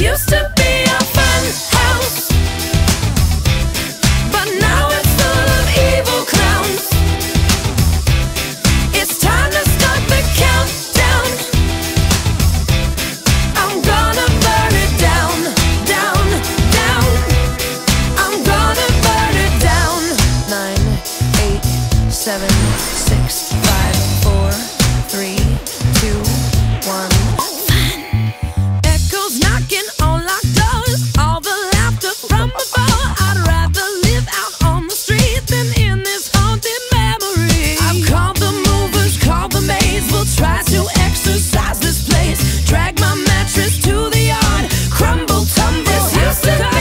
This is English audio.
used to be a fun house But now it's full of evil clowns. It's time to start the countdown. I'm gonna burn it down, down, down. I'm gonna burn it down. Nine, eight, seven. Sister